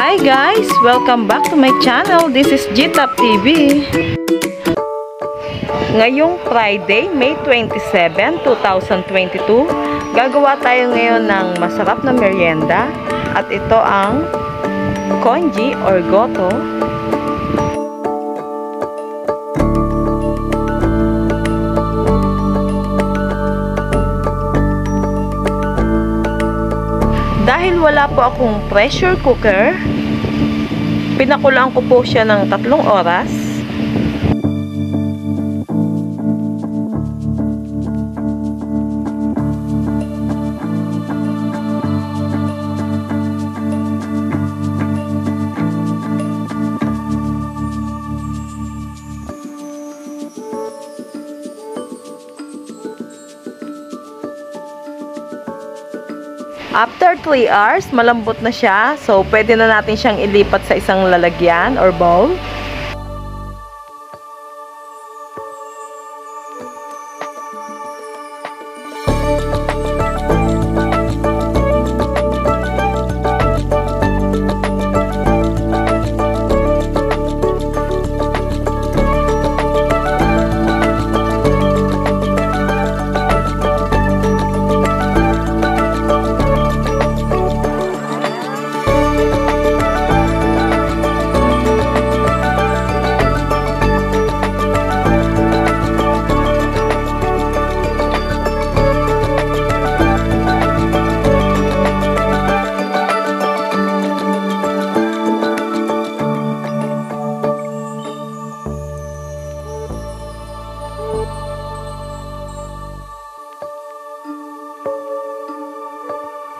Hi guys! Welcome back to my channel. This is GTAP TV. Ngayong Friday, May 27, 2022, gagawa tayo ngayon ng masarap na merienda at ito ang konji or goto. Dahil wala po akong pressure cooker, pinakulaan ko po siya ng tatlong oras. After 3 hours, malambot na siya. So, pwede na natin siyang ilipat sa isang lalagyan or bowl.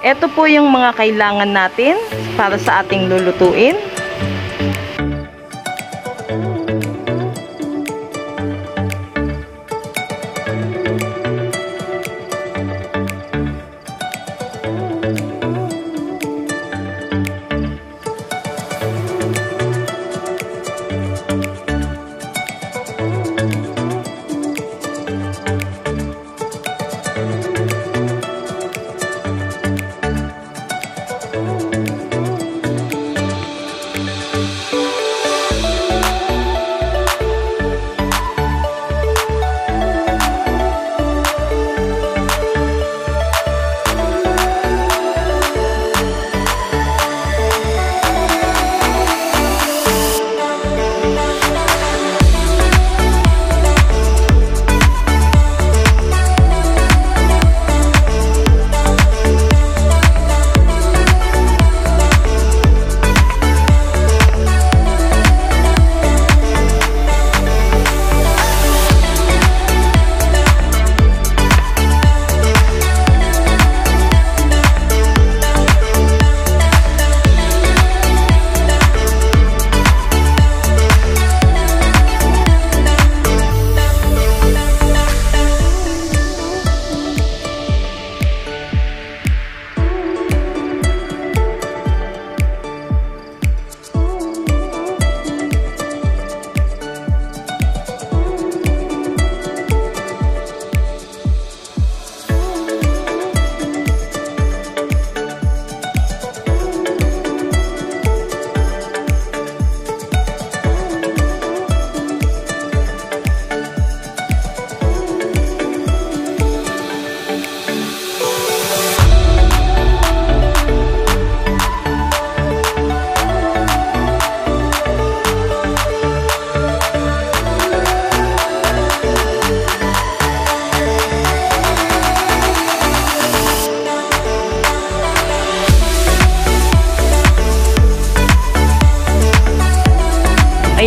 Ito po yung mga kailangan natin para sa ating lulutuin.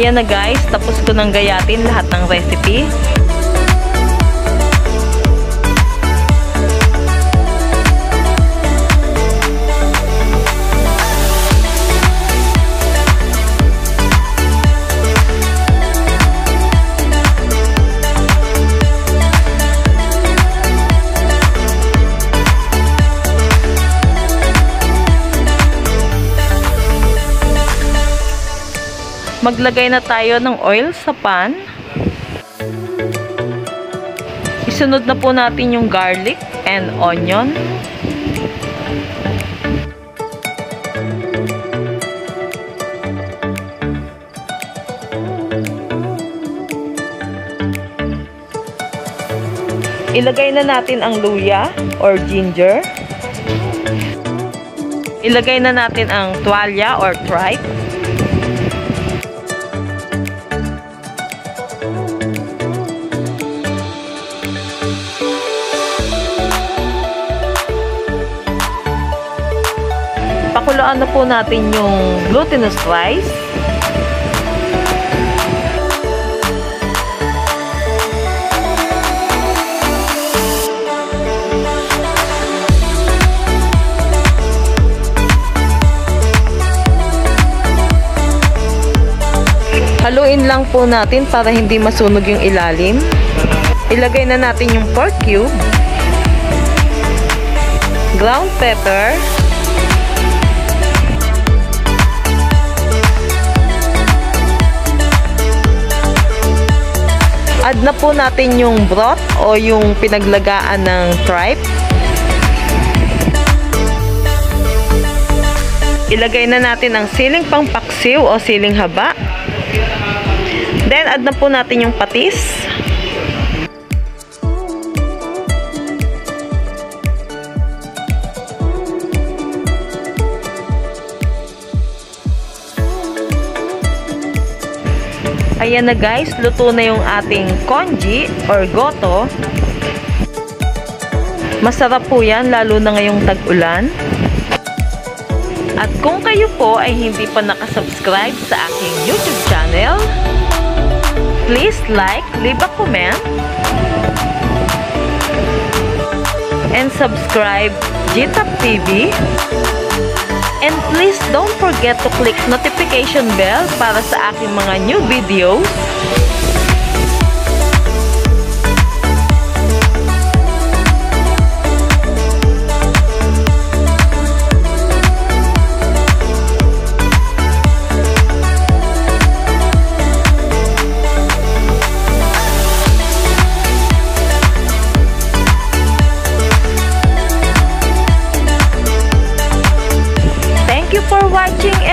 Ayan na guys, tapos ko nang gayatin lahat ng recipe. Maglagay na tayo ng oil sa pan. Isunod na po natin yung garlic and onion. Ilagay na natin ang luya or ginger. Ilagay na natin ang tuwalya or tripe. Pakuloan na po natin yung glutinous rice. Haluin lang po natin para hindi masunog yung ilalim. Ilagay na natin yung pork cube, ground pepper, add na po natin yung broth o yung pinaglagaan ng tripe. Ilagay na natin ang siling pangpaksiw o siling haba. Then, add na po natin yung patis. Ayan na guys, luto na yung ating congee or goto. Masarap po yan, lalo na ngayong tag-ulan. At kung kayo po ay hindi pa nakasubscribe sa aking YouTube channel, please like, leave a comment, and subscribe GTAP TV. And please don't forget to click notification bell para sa aking mga new videos. Watching